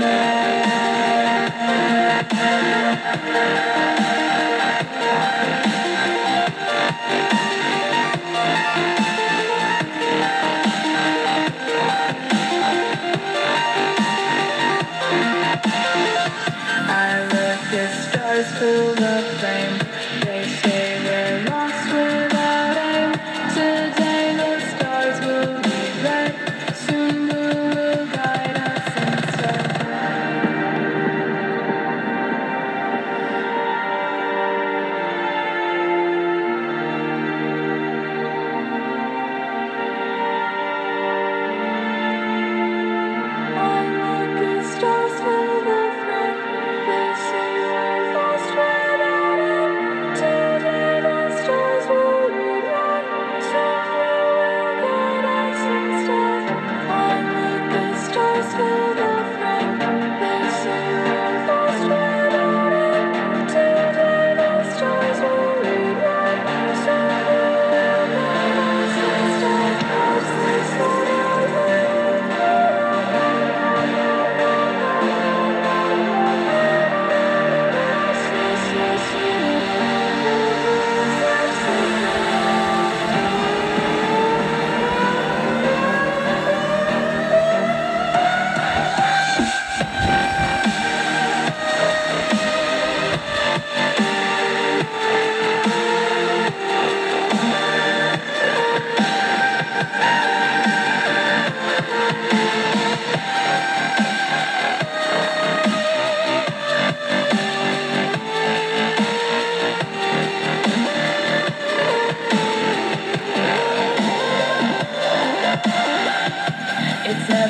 never too